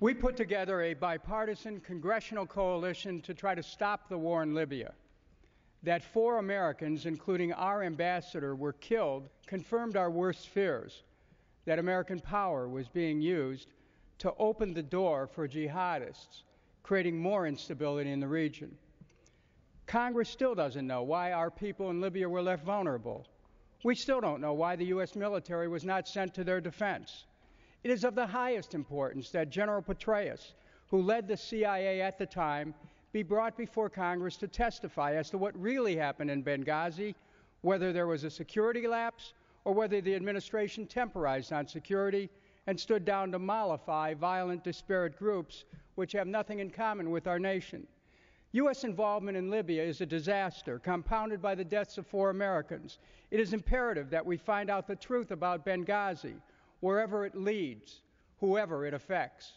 We put together a bipartisan congressional coalition to try to stop the war in Libya. That four Americans, including our ambassador, were killed confirmed our worst fears that American power was being used to open the door for jihadists, creating more instability in the region. Congress still doesn't know why our people in Libya were left vulnerable. We still don't know why the U.S. military was not sent to their defense. It is of the highest importance that General Petraeus, who led the CIA at the time, be brought before Congress to testify as to what really happened in Benghazi, whether there was a security lapse, or whether the administration temporized on security and stood down to mollify violent, disparate groups which have nothing in common with our nation. U.S. involvement in Libya is a disaster, compounded by the deaths of four Americans. It is imperative that we find out the truth about Benghazi, wherever it leads, whoever it affects.